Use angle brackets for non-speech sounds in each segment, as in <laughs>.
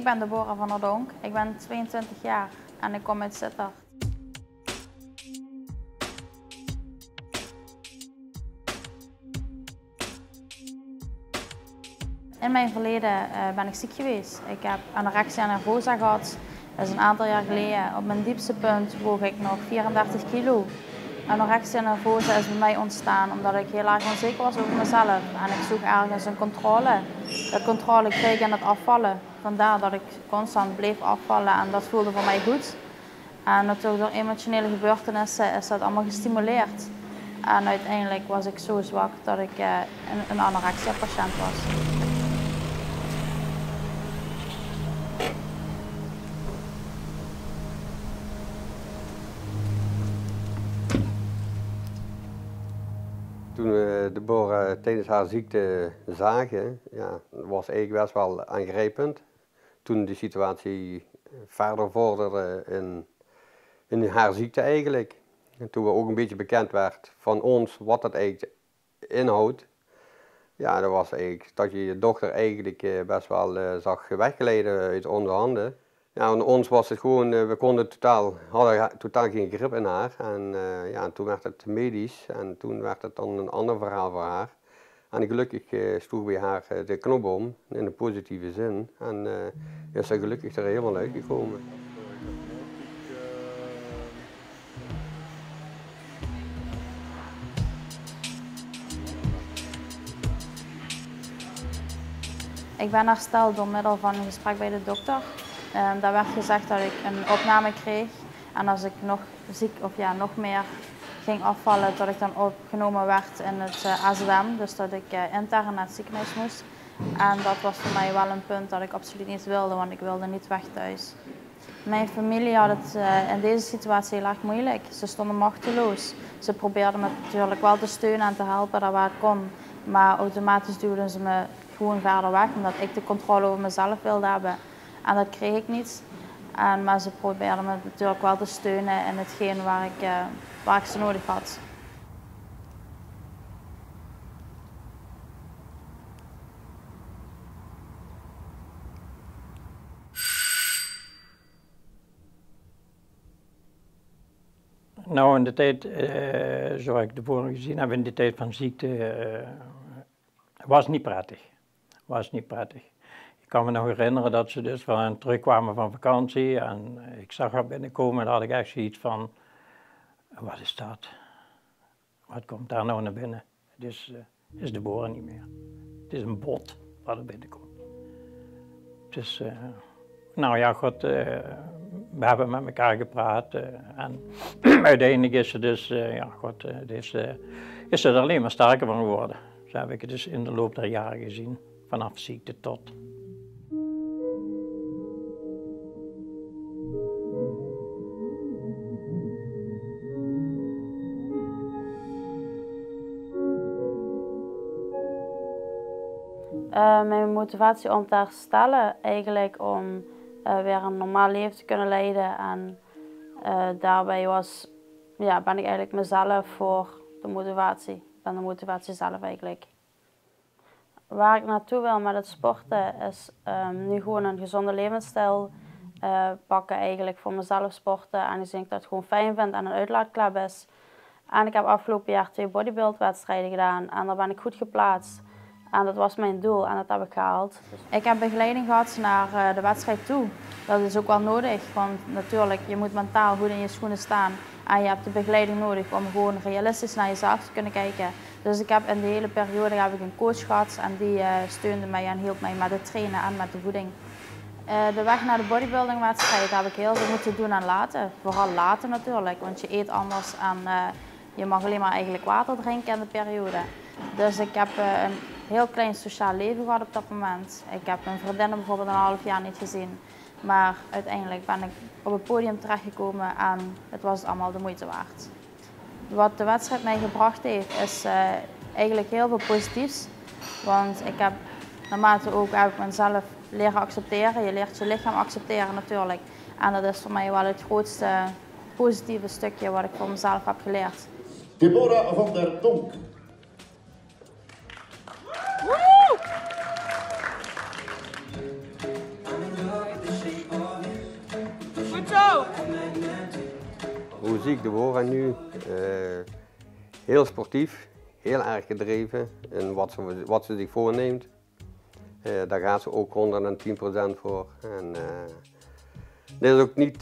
Ik ben Deborah van der Donk. Ik ben 22 jaar en ik kom uit Sittard. In mijn verleden uh, ben ik ziek geweest. Ik heb anorexia nervosa gehad. Dat is een aantal jaar geleden. Op mijn diepste punt woog ik nog 34 kilo. Anorexia nervosa is bij mij ontstaan omdat ik heel erg onzeker was over mezelf. En ik zoek ergens een controle. Dat controle kreeg in het afvallen. Vandaar dat ik constant bleef afvallen en dat voelde voor mij goed. En natuurlijk door emotionele gebeurtenissen is dat allemaal gestimuleerd. En uiteindelijk was ik zo zwak dat ik uh, een, anorexia-patiënt was. Toen we Deborah tijdens haar ziekte zagen, ja, was eigenlijk best wel aangrijpend. Toen de situatie verder vorderde in, in haar ziekte eigenlijk. En toen we ook een beetje bekend werd van ons wat dat eigenlijk inhoudt. Ja, dat was eigenlijk dat je je dochter eigenlijk eh, best wel uh, zag weggeleiden uit onze handen. Ja, aan ons was het gewoon, we konden totaal, hadden totaal geen grip in haar. En ja, toen werd het medisch en toen werd het dan een ander verhaal voor haar. En gelukkig uh, sloeg bij haar de knop om, in een positieve zin. En is ze gelukkig er helemaal uitgekomen. Ik ben hersteld door middel van een gesprek bij de dokter. Um, daar werd gezegd dat ik een opname kreeg en als ik nog ziek of ja, nog meer ging afvallen, dat ik dan opgenomen werd in het eh, AZM, dus dat ik uh, intern naar het ziekenhuis moest. En dat was voor mij wel een punt dat ik absoluut niet wilde, want ik wilde niet weg thuis. Mijn familie had het uh, in deze situatie heel erg moeilijk. Ze stonden machteloos. Ze probeerden me natuurlijk wel te steunen en te helpen daar waar ik kon. Maar automatisch duwden ze me gewoon verder weg, omdat ik de controle over mezelf wilde hebben. En dat kreeg ik niet. En, maar ze probeerden me natuurlijk wel te steunen in hetgeen waar ik, uh, waar ik ze nodig had. Nou, in de tijd, uh, zoals ik de vorige gezien heb, in de tijd van ziekte, uh, was niet prettig. Was niet prettig kan me nog herinneren dat ze dus van terugkwamen van vakantie en ik zag haar binnenkomen en had ik echt zoiets van, wat is dat? Wat komt daar nou naar binnen? Het is, uh, is de boren niet meer. Het is een bot wat er binnenkomt. Dus, uh, nou ja, God, we hebben met elkaar gepraat en <clears throat> uiteindelijk is ze dus, ja, God, is, is ze er alleen maar sterker van geworden. Zo heb ik het dus in de loop der jaren gezien, vanaf ziekte tot motivatie om te herstellen, eigenlijk om uh, weer een normaal leven te kunnen leiden. En uh, daarbij was, ja, ben ik eigenlijk mezelf voor de motivatie. Ik ben de motivatie zelf eigenlijk. Waar ik naartoe wil met het sporten is um, nu gewoon een gezonde levensstijl pakken eigenlijk voor mezelf sporten. En ik dat gewoon fijn vind en een uitlaatklep is. En ik heb afgelopen jaar twee bodybuildwedstrijden gedaan en daar ben ik goed geplaatst. En dat was mijn doel en dat heb ik gehaald. Ik heb begeleiding gehad naar eh, de wedstrijd toe. Dat is ook wel nodig, want natuurlijk, je moet mentaal goed in je schoenen staan. En je hebt de begeleiding nodig om gewoon realistisch naar jezelf te kunnen kijken. Dus ik heb in de hele periode heb ik een coach gehad en die uh, steunde mij en hielp mij met het trainen en met de voeding. Uh, de weg naar de bodybuildingwedstrijd heb ik heel veel moeten doen en laten. Vooral laten natuurlijk, want je eet anders en je mag alleen maar eigenlijk water drinken in de periode. Dus ik heb een heel klein sociaal leven gehad op dat moment. Ik heb mijn vriendinnen bijvoorbeeld een half jaar niet gezien. Maar uiteindelijk ben ik op het podium terechtgekomen en het was allemaal de moeite waard. Wat de wedstrijd mij gebracht heeft, is uh, eigenlijk heel veel positiefs. Want ik heb naarmate ook heb mezelf leren accepteren. Je leert je lichaam accepteren natuurlijk. En dat is voor mij wel het grootste positieve stukje wat ik voor mezelf heb geleerd. Deborah van der Donk. Zie ik Deborah nu. eh, heel sportief, heel erg gedreven in wat ze, wat ze zich voorneemt. Eh, daar gaat ze ook 110% voor. En, eh, dit is ook niet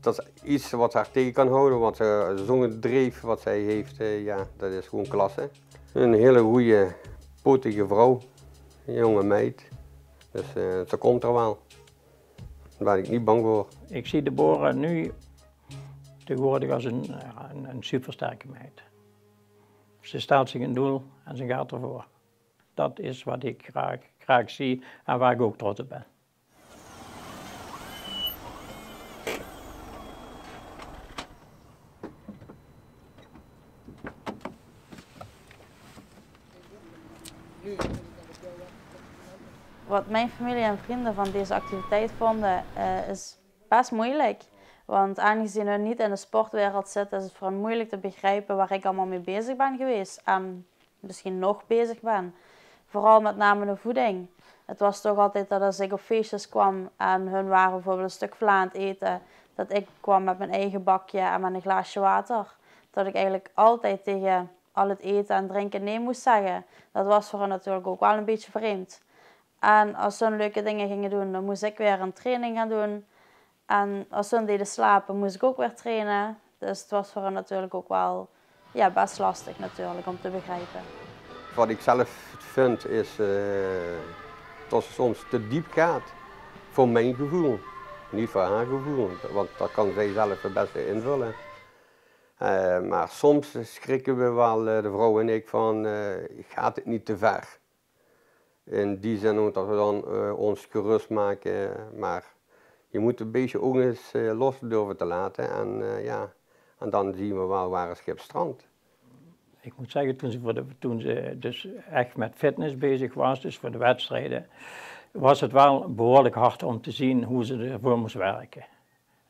dat is iets wat haar tegen kan houden, want ze- dreef wat zij heeft, ja, dat is gewoon klasse. Een hele goede, potige vrouw, een jonge meid. Dus ze komt er wel. Daar ben ik niet bang voor. Ik zie Deborah nu tegenwoordig als een, ja, een, een supersterke meid. Ze stelt zich een doel en ze gaat ervoor. Dat is wat ik graag, graag zie en waar ik ook trots op ben. Wat mijn familie en vrienden van deze activiteit vonden, eh, is best moeilijk. Want aangezien hun niet in de sportwereld zitten, is het voor hen moeilijk te begrijpen waar ik allemaal mee bezig ben geweest. En misschien nog bezig ben. Vooral met name de voeding. Het was toch altijd dat als ik op feestjes kwam en hun waren bijvoorbeeld een stuk vla eten, dat ik kwam met mijn eigen bakje en met een glaasje water. Dat ik eigenlijk altijd tegen al het eten en drinken nee moest zeggen. Dat was voor hen natuurlijk ook wel een beetje vreemd. En als ze leuke dingen gingen doen, dan moest ik weer een training gaan doen. En als ze deden slapen, moest ik ook weer trainen. Dus het was voor hen natuurlijk ook wel ja, best lastig natuurlijk om te begrijpen. Wat ik zelf vind is eh, dat ze soms te diep gaat. Voor mijn gevoel. Niet voor haar gevoel, want dat kan zij zelf het beste invullen. Eh, maar soms schrikken we wel, eh, de vrouw en ik, van gaat het niet te ver? In die zin ook dat we dan ons gerust maken, maar je moet een beetje ook eens eh, los durven te laten. En, eh, ja, en dan zien we wel waar het schip strandt. Ik moet zeggen, toen ze, toen ze dus echt met fitness bezig was, dus voor de wedstrijden, was het wel behoorlijk hard om te zien hoe ze ervoor moest werken.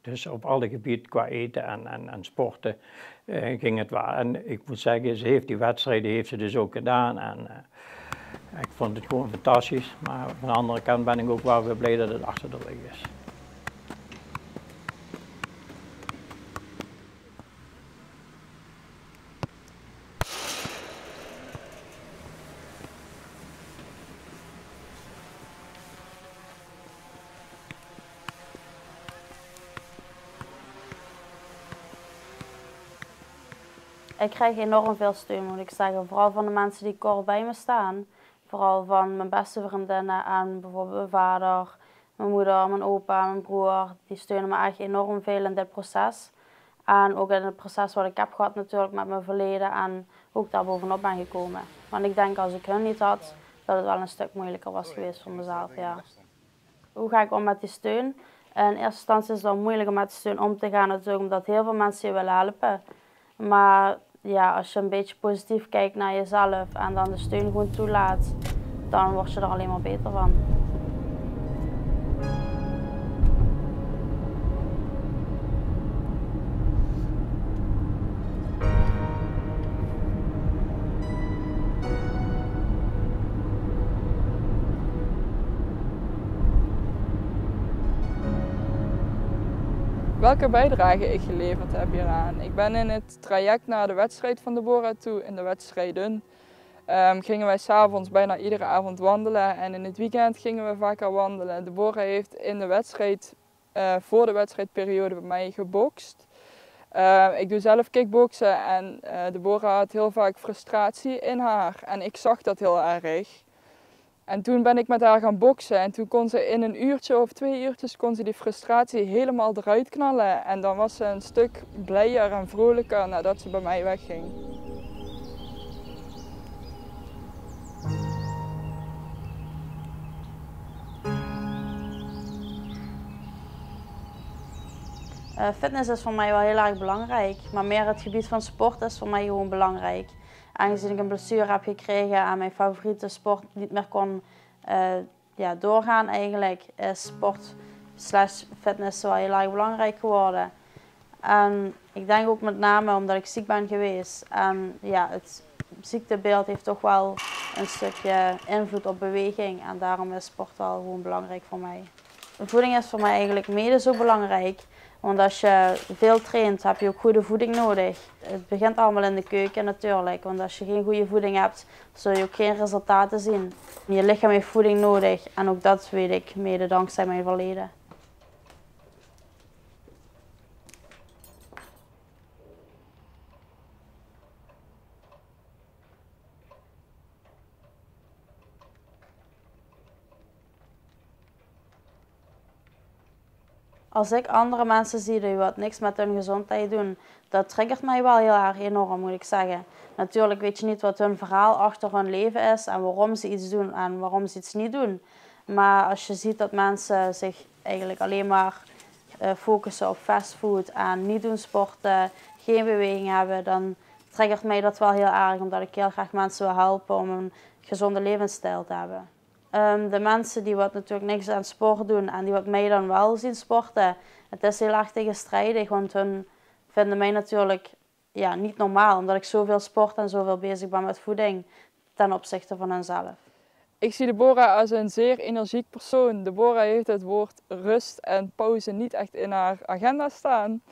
Dus op alle gebieden qua eten en, en, en sporten eh, ging het wel. En ik moet zeggen, ze heeft die wedstrijden heeft ze dus ook gedaan. En ik vond het gewoon fantastisch. Maar van de andere kant ben ik ook wel weer blij dat het achter de rug is. Ik krijg enorm veel steun, moet ik zeggen. Vooral van de mensen die kort bij me staan. Vooral van mijn beste vriendinnen en bijvoorbeeld mijn vader, mijn moeder, mijn opa, mijn broer. Die steunen me echt enorm veel in dit proces. En ook in het proces wat ik heb gehad natuurlijk met mijn verleden en ook daar bovenop ben gekomen. Want ik denk als ik hun niet had, dat het wel een stuk moeilijker was geweest voor mezelf, ja. Hoe ga ik om met die steun? In eerste instantie is het wel moeilijk om met steun om te gaan natuurlijk, omdat heel veel mensen je willen helpen. Maar ja, als je een beetje positief kijkt naar jezelf en dan de steun gewoon toelaat, dan word je er alleen maar beter van. Welke bijdrage ik geleverd heb hieraan? Ik ben in het traject naar de wedstrijd van Deborah toe, in de wedstrijden, ehm, gingen wij s'avonds bijna iedere avond wandelen en in het weekend gingen we vaker wandelen. Deborah heeft in de wedstrijd, eh, voor de wedstrijdperiode bij mij gebokst. Eh, ik doe zelf kickboksen en eh Deborah had heel vaak frustratie in haar en ik zag dat heel erg. En toen ben ik met haar gaan boksen en toen kon ze in een uurtje of twee uurtjes kon ze die frustratie helemaal eruit knallen. En dan was ze een stuk blijer en vrolijker nadat ze bij mij wegging. Eh, fitness is voor mij wel heel erg belangrijk, maar meer het gebied van sport is voor mij gewoon belangrijk. Aangezien ik een blessure heb gekregen en mijn favoriete sport niet meer kon eh, ja, doorgaan eigenlijk, is sport slash fitness wel heel erg belangrijk geworden. En ik denk ook met name omdat ik ziek ben geweest. En ja, het ziektebeeld heeft toch wel een stukje invloed op beweging. En daarom is sport wel gewoon belangrijk voor mij. voeding is voor mij eigenlijk mede zo belangrijk. Want als je veel traint, heb je ook goede voeding nodig. Het begint allemaal in de keuken natuurlijk. Want als je geen goede voeding hebt, zul je ook geen resultaten zien. Je lichaam heeft voeding nodig en ook dat weet ik mede dankzij mijn verleden. Als ik andere mensen zie die wat niks met hun gezondheid doen, dat triggert mij wel heel erg enorm, moet ik zeggen. Natuurlijk weet je niet wat hun verhaal achter hun leven is en waarom ze iets doen en waarom ze iets niet doen. Maar als je ziet dat mensen zich eigenlijk alleen maar uh, focussen op fastfood en niet doen sporten, geen beweging hebben, dan triggert mij dat wel heel erg, omdat ik heel graag mensen wil helpen om een gezonde levensstijl te hebben. Um, de mensen die wat natuurlijk niks aan sport doen en die wat mij dan wel zien sporten, het is heel erg tegenstrijdig, want hun vinden mij natuurlijk ja, niet normaal, omdat ik zoveel sport en zoveel bezig ben met voeding ten opzichte van henzelf. Ik zie Deborah als een zeer energiek persoon. Deborah heeft het woord rust en pauze niet echt in haar agenda staan.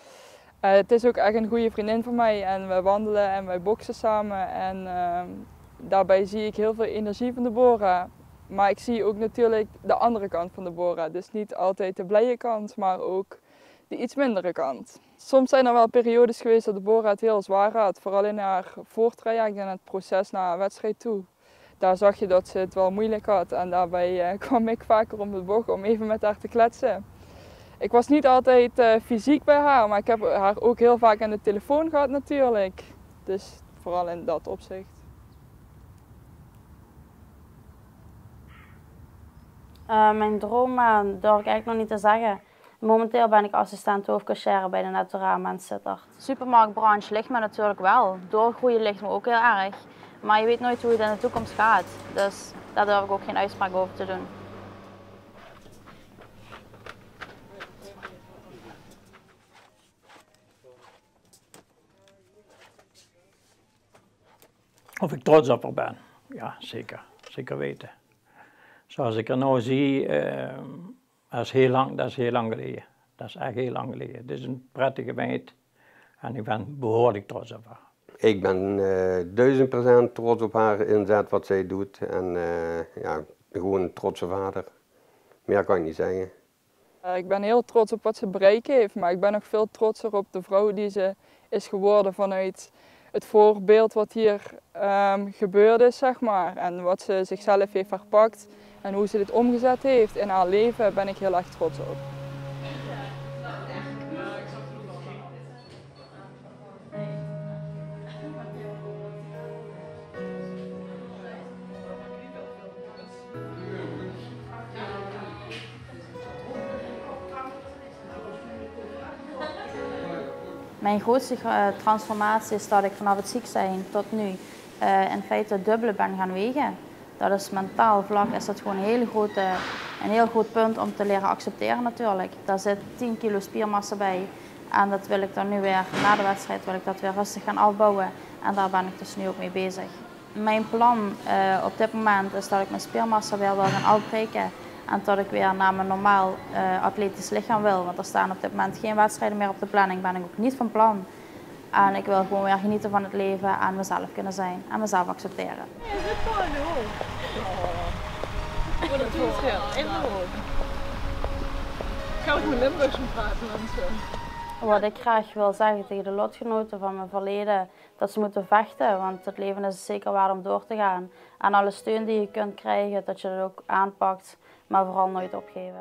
Uh, het is ook echt een goede vriendin van mij en we wandelen en wij boksen samen. En uh, daarbij zie ik heel veel energie van Deborah. Maar ik zie ook natuurlijk de andere kant van de Bora. Dus niet altijd de blije kant, maar ook de iets mindere kant. Soms zijn er wel periodes geweest dat de Bora het heel zwaar had. Vooral in haar voortraject en het proces naar een wedstrijd toe. Daar zag je dat ze het wel moeilijk had. En daarbij eh, <laughs> kwam ik vaker om de bocht om even met haar te kletsen. Ik was niet altijd uh, fysiek bij haar, maar ik heb haar ook heel vaak aan de telefoon gehad natuurlijk. Dus vooral in dat opzicht. Uh, mijn droom uh, durf ik eigenlijk nog niet te zeggen. Momenteel ben ik assistent hoofdcashère bij de Natura Sittard. De supermarktbranche ligt me natuurlijk wel. Doorgroeien ligt me ook heel erg. Maar je weet nooit hoe het in de toekomst gaat. Dus daar durf ik ook geen uitspraak over te doen. Of ik trots op haar ben? Ja, zeker. Zeker weten. Zoals ik er nou zie, uh, dat, is heel lang, dat is heel lang geleden. Dat is echt heel lang geleden. Het is een prettige meid en ik ben behoorlijk trots op haar. Ik ben uh, duizend procent trots op haar inzet wat zij doet en uh, ja, gewoon een trotse vader. Meer kan ik niet zeggen. ik ben heel trots op wat ze bereikt heeft, maar ik ben nog veel trotser op de vrouw die ze is geworden vanuit het voorbeeld wat hier um, gebeurd is, zeg maar. En wat ze zichzelf heeft verpakt en hoe ze dit omgezet heeft in haar leven, ben ik heel erg trots op. Mijn grootste eh, transformatie is dat ik vanaf het ziek zijn tot nu uh, in feite dubbele ben gaan wegen. Dat is mentaal vlak is dat gewoon een, hele grote, een heel groot punt om te leren accepteren natuurlijk. Daar zit 10 kilo spiermassa bij. En dat wil ik dan nu weer, na de wedstrijd wil ik dat weer rustig gaan afbouwen. En daar ben ik dus nu ook mee bezig. Mijn plan uh, op dit moment is dat ik mijn spiermassa weer wil gaan afbreken. En dat ik weer naar mijn normaal uh, atletisch lichaam wil. Want er staan op dit moment geen wedstrijden meer op de planning. Ben ik ook niet van plan. En ik wil gewoon weer genieten van het leven en mezelf kunnen zijn en mezelf accepteren. Je zit gewoon. Oh. Wat een toeschil, in de hoek. Ik met Limburgs praten. Wat ik graag wil zeggen tegen de lotgenoten van mijn verleden, dat ze moeten vechten, want het leven is zeker waard om door te gaan. En alle steun die je kunt krijgen, dat je dat ook aanpakt, maar vooral nooit opgeven.